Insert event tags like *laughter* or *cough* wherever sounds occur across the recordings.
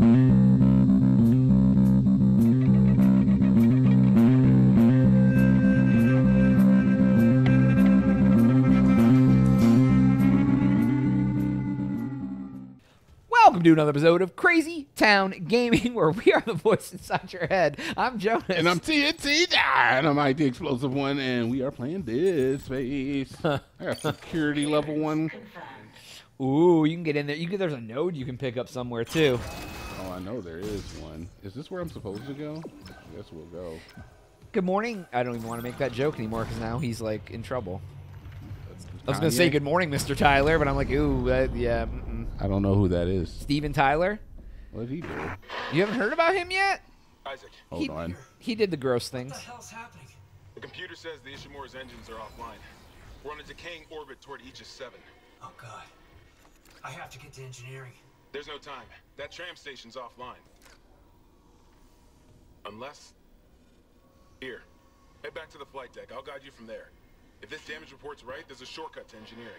Welcome to another episode of Crazy Town Gaming, *laughs* where we are the voice inside your head. I'm Jonaas. And I'm TNT Dinomight, the explosive one, and we are playing Dead Space. *laughs* I got security level one. Ooh, you can get in there. You can, there's a node you can pick up somewhere too. I know there is one. Is this where I'm supposed to go? I guess we'll go. Good morning. I don't even want to make that joke anymore because now he's like in trouble. I was gonna say good morning, Mr. Tyler, but I'm like, ooh, uh, yeah. Mm-mm. I don't know who that is. Steven Tyler. What did he do? You haven't heard about him yet? Isaac, Hold he, on. He did the gross things. What the hell's happening? the computer says the Ishimura's engines are offline. We're on a decaying orbit toward Aegis 7. Oh god. I have to get to engineering. There's no time. That tram station's offline. Unless... Here. Head back to the flight deck. I'll guide you from there. If this damage report's right, there's a shortcut to engineering.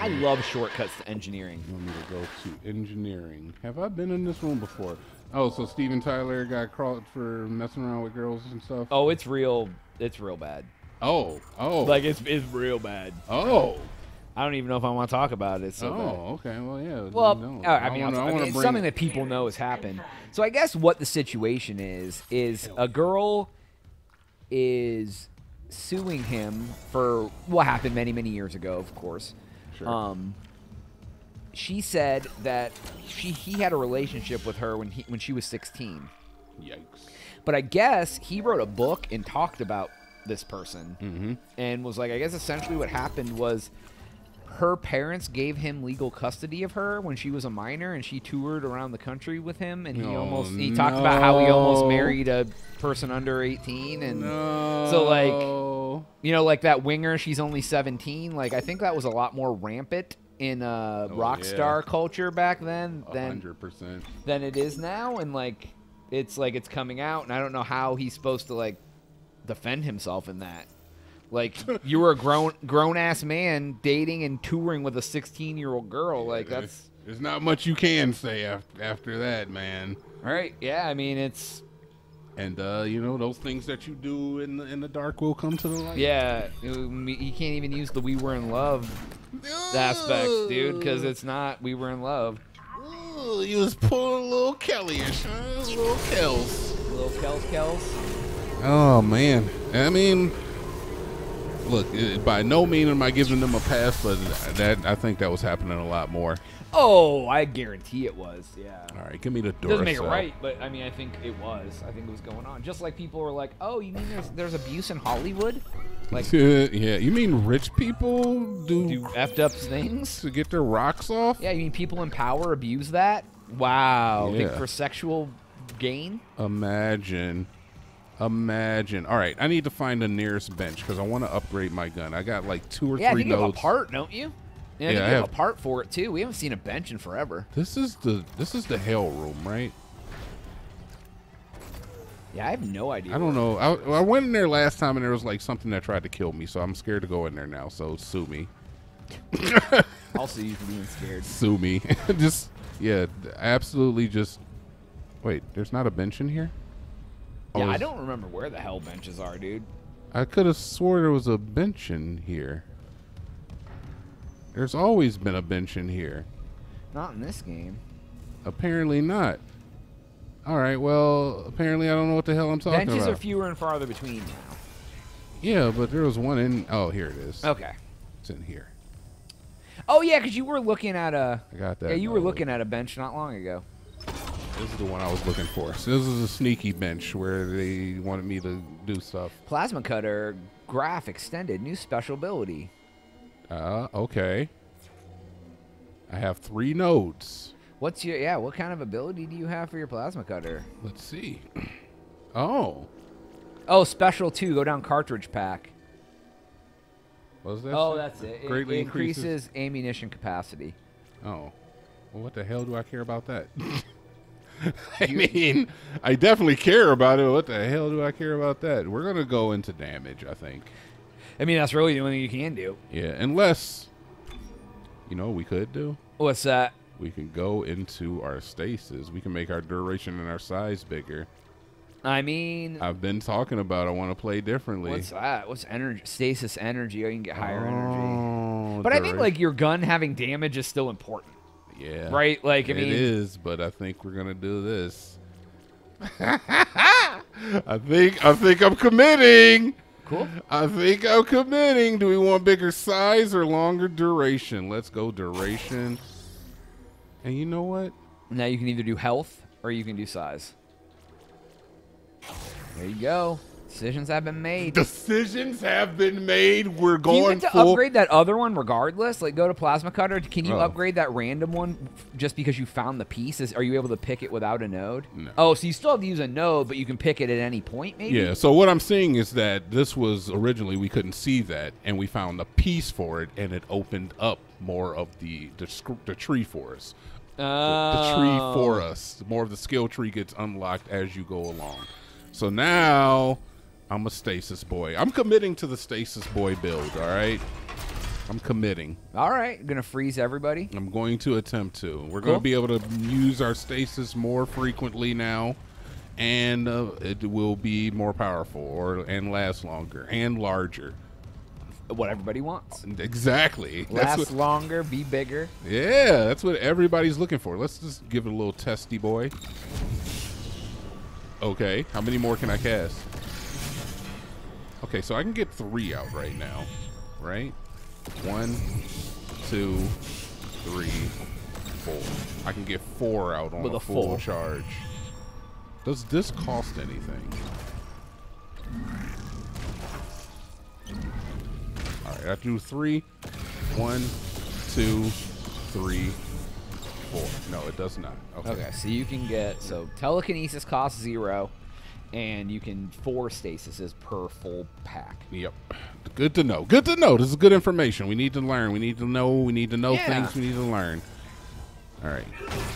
I love shortcuts to engineering. You want me to go to engineering? Have I been in this room before? Oh, so Steven Tyler got caught for messing around with girls and stuff? Oh, it's real. It's real bad. Oh, oh, Like it's it's real bad. oh, I don't even know if I want to talk about it. So oh, okay. Well, yeah. Well, no. uh, I mean, wanna- I'll- I wanna it's something that people know has happened. So I guess what the situation is is a girl is suing him for what happened many many years ago, of course. Sure. Um, she said that she he had a relationship with her when he when she was 16. Yikes. But I guess he wrote a book and talked about this person Mm-hmm. and was like, I guess essentially what happened was her parents gave him legal custody of her when she was a minor and she toured around the country with him and he Oh, almost he talked about how he almost married a person under 18 and No. So, like, you know like that winger she's only 17 like I think that was a lot more rampant in uh, Oh, rock yeah. star culture back then than hundred percent. than it is now and like it's like it's coming out and i don't know how he's supposed to like defend himself in that like *laughs* you were a grown grown ass man dating and touring with a 16 year old girl like that's There's not much you can say after after that, man. right yeah i mean it's And uh, you know those things that you do in the, in the dark will come to the light. yeah you can't even use the we were in love aspect dude because it's not we were in love Ooh, you was pulling a little Kellyish, huh? Little Kells. little kels kels Oh man, I mean, look, by no means am I giving them a pass, but that I think that was happening a lot more. oh i guarantee it was yeah All right, give me the Duracell. doesn't make it right, but I mean, I think it was. I think it was going on. Just like people were like, "Oh, you mean there's there's abuse in Hollywood? Like, *laughs* yeah, you mean rich people do, do effed up things? *laughs* to get their rocks off? Yeah, you mean people in power abuse that? Wow, Think Yeah. for sexual gain? Imagine. Imagine. All right, I need to find the nearest bench because I want to upgrade my gun. I got like two or Yeah, three think you have a part, don't you? Yeah, Yeah, I have have- a part for it too. We haven't seen a bench in forever. This is the this is the hell room, right? Yeah, I have no idea. I don't know. I, I went in there last time and there was like something that tried to kill me, so I'm scared to go in there now. So sue me, *laughs* Also, you for being scared. sue me. *laughs* just yeah, absolutely. Just wait. There's not a bench in here. Yeah, I don't remember where the hell benches are, dude. I could have swore there was a bench in here. There's always been a bench in here. Not in this game. Apparently not. All right. Well, apparently I don't know what the hell I'm talking Benches about. Benches are fewer and farther between now. yeah, but there was one in. Oh, here it is. Okay. It's in here. Oh yeah, because you were looking at a. I got that. Yeah, you were looking at a bench not long ago. This is the one I was looking for. So this is a sneaky bench where they wanted me to do stuff. Plasma cutter, graph extended, new special ability. Uh, okay. I have three nodes. What's your yeah? What kind of ability do you have for your plasma cutter? Let's see. *clears throat* Oh, Oh, special two. Go down cartridge pack. what was that? Oh, that's it. It Greatly increases, increases- ammunition capacity. Oh, well, what the hell do I care about that? *laughs* *laughs* I mean, I definitely care about it. What the hell do I care about that? We're gonna go into damage, I think. I mean, that's really the only thing you can do. Yeah, unless, you know, we could do. What's that? we can go into our stasis. We can make our duration and our size bigger. I mean, I've been talking about I want to play differently. what's that? What's energy? Stasis energy. Oh, you can get higher energy. Oh, But I think like your gun having damage is still important, yeah, right? Like I It mean, is, but I think we're gonna do this. *laughs* I think I think I'm committing. cool. I think I'm committing. Do we want bigger size or longer duration? Let's go duration. And you know what? Now you can either do health or you can do size. There you go. Decisions have been made. Decisions have been made. We're Do you going get to full. upgrade that other one regardless? Like go to plasma cutter. Can you Oh. upgrade that random one just because you found the piece? Is, are you able to pick it without a node? No. Oh, so you still have to use a node, but you can pick it at any point, maybe. Yeah. So what I'm saying is that this was originally we couldn't see that, and we found a piece for it, and it opened up more of the the, the tree for us. The- the tree for Oh. us. More of the skill tree gets unlocked as you go along. So now I'm a stasis boy. I'm committing to the stasis boy build. All right. I'm committing. All right, gonna freeze everybody. I'm going to attempt to. We're Cool. going to be able to use our stasis more frequently now, and uh, it will be more powerful or and last longer and larger. What everybody wants. Exactly. Last what, longer, be bigger. yeah, that's what everybody's looking for. Let's just give it a little testy boy. Okay, how many more can I cast? Okay, so I can get three out right now, right? One, two, three, four. I can get four out on With a, a full charge. Does this cost anything? All right, I do three. One, two, three, four. No, it does not. Okay. Okay, so you can get so telekinesis costs zero, and you can four stasises per full pack. Yep. Good to know. Good to know. This is good information. We need to learn. We need to know. We need to know Yeah. things. We need to learn. All right.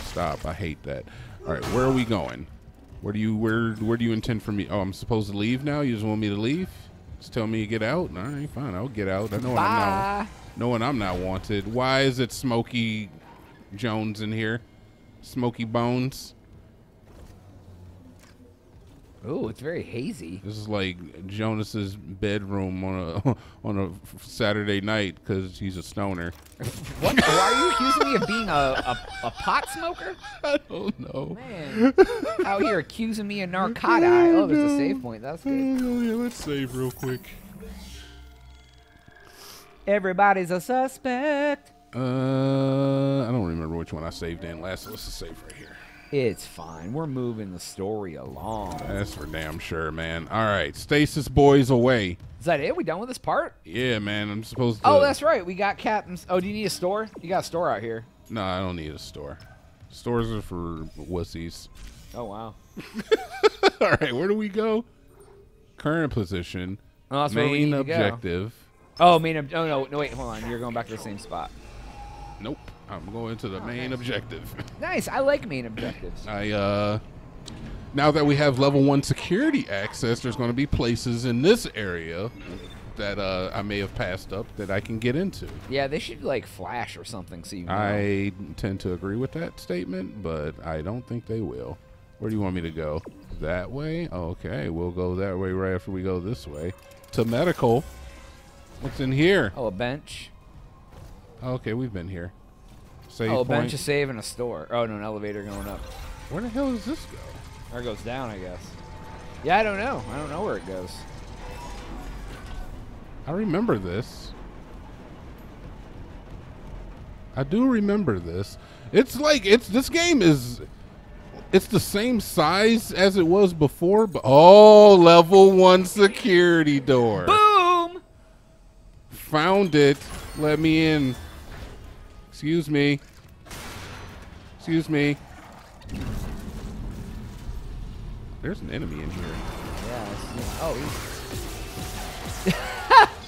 Stop. I hate that. All right. Where are we going? Where do you where where do you intend for me? Oh, I'm supposed to leave now. You just want me to leave? Just tell me to get out. All right, fine. I'll get out. I know I'm not. Knowing I'm not wanted. Why is it Smoky Jones in here? Smoky Bones. Ooh, it's very hazy. This is like Jonaas's bedroom on a *laughs* on a Saturday night because he's a stoner. *laughs* What? Why are you accusing me of being a, a, a pot smoker? *laughs* I don't know. Man, out here accusing me of narcotic. Oh, there's a save point. That's good. Oh, yeah, let's save real quick. Everybody's a suspect. Uh, I don't remember which one I saved in last. Let's just save right here. It's fine. We're moving the story along. That's for damn sure, man. All right, Stasis boys away. Is that it? We done with this part? Yeah, man. I'm supposed oh, to. Oh, that's right. We got captains. Oh, do you need a store? You got a store out here. No, I don't need a store. Stores are for wussies. Oh wow. *laughs* All right, where do we go? Current position. Oh, that's where we main to go. objective. Oh, main. Ob- oh no, no, wait, hold on. You're going back to the same spot. Nope. I'm going to the main nice. objective. Nice. I like main objectives. I uh now that we have level 1 security access, there's going to be places in this area that uh I may have passed up that I can get into. Yeah, they should like flash or something so you know. I tend to agree with that statement, but I don't think they will. Where do you want me to go? That way? Okay, we'll go that way right after we go this way. To medical. What's in here? Oh, a bench. Okay, we've been here. Save oh, a point. bench, a save, and a store. Oh, no, an elevator going up. Where the hell does this go? Or it goes down, I guess. Yeah, I don't know. I don't know where it goes. I remember this. I do remember this. It's like it's this game is it's the same size as it was before, but oh, level 1 security door. Boom! Found it. Let me in. Excuse me. Excuse me. There's an enemy in here. Yeah. I see- Oh,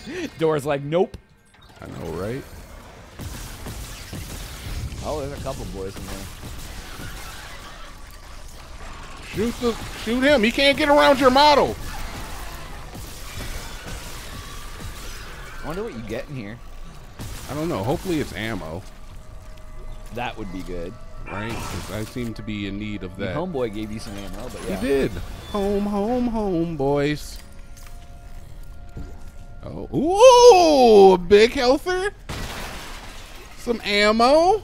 he's... *laughs* Door's like, nope. I know, right? Oh, there's a couple boys in there. Shoot the shoot him. He can't get around your model. I wonder what you get in here. I don't know. Hopefully it's ammo. That would be good. Right? 'Cause I seem to be in need of that. Homeboy gave you some ammo, but yeah. He did. Home, home, home, boys. Oh, ooh, a big healther. Some ammo.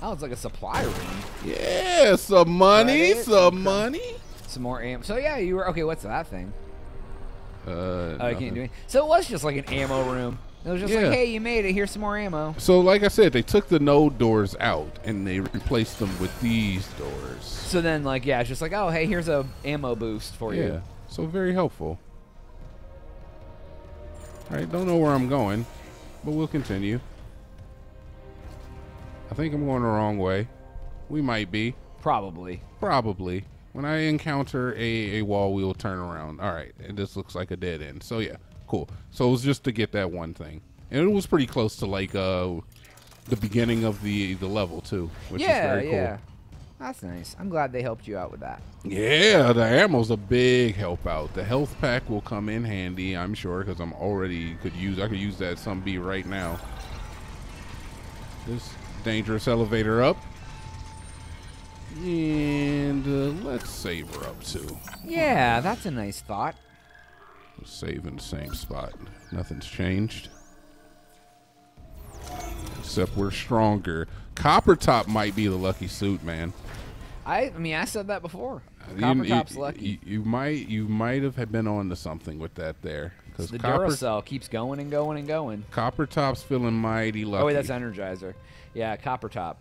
That was like a supply room. Yeah, some money, some okay. money. Some more ammo. So yeah, you were okay. What's that thing? Uh, Oh, I can't do it. So it was just like an ammo room. It was just Yeah. like, hey, you made it. Here's some more ammo. So, like I said, they took the no doors out and they replaced them with these doors. So then, like, yeah, it's just like, oh, hey, here's a ammo boost for Yeah, you. so very helpful. All right, don't know where I'm going, but we'll continue. I think I'm going the wrong way. We might be. Probably. Probably. When I encounter a, a wall, we will turn around. All right, and this looks like a dead end. So yeah, cool. So it was just to get that one thing, and it was pretty close to like uh the beginning of the the level too, which yeah, is very cool. That's nice. I'm glad they helped you out with that. Yeah, the ammo's a big help out. The health pack will come in handy, I'm sure, because I'm already could use. I could use that some B right now. This dangerous elevator up, and uh, let's save her up too. Yeah, that's a nice thought. Save in the same spot. Nothing's changed. Except we're stronger. Copper Top might be the lucky suit, man. I, I mean, I said that before. You- Copper you, Top's lucky. You, you might you might have been on to something with that there. Because the Copper, Duracell keeps going and going and going. Copper Top's feeling mighty lucky. Oh wait, that's Energizer. Yeah, Copper Top.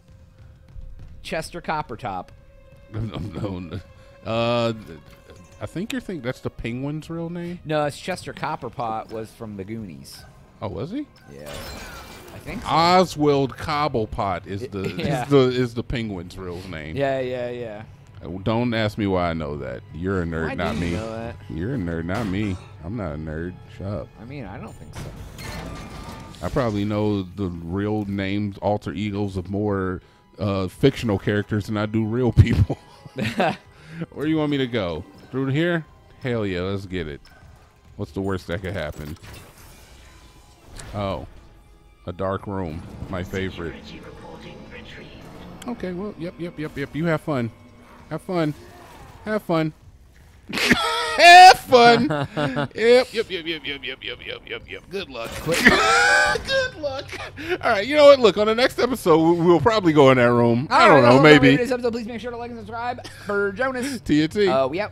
Chester Copper Top. *laughs* no, no, no. Uh, I think you're thinking that's the penguin's real name. No, it's Chester Copperpot was from the Goonies. Oh, was he? Yeah, I think. So. Oswald Cobblepot is the *laughs* Yeah. is the is the penguin's real name. yeah, yeah, yeah. Uh, Don't ask me why I know that. You're a nerd, Why not you me. that? You're a nerd, not me. I'm not a nerd. Shut up. I mean, I don't think so. I probably know the real names, alter egos of more uh, fictional characters than I do real people. *laughs* *laughs* Where do you want me to go? Through here? Hell yeah, let's get it. What's the worst that could happen? Oh, a dark room. My favorite. Security reporting retrieved. Okay, well, yep, yep, yep, yep. You have fun. Have fun. Have fun. have fun. yep, yep, yep, yep, yep, yep, yep, yep, yep, yep. Good luck. Good luck. All right, you know what? Look, on the next episode, we- we'll probably go in that room. I don't know, maybe. This episode, please make sure to like and subscribe for Jonaas. TNT. Uh, we out.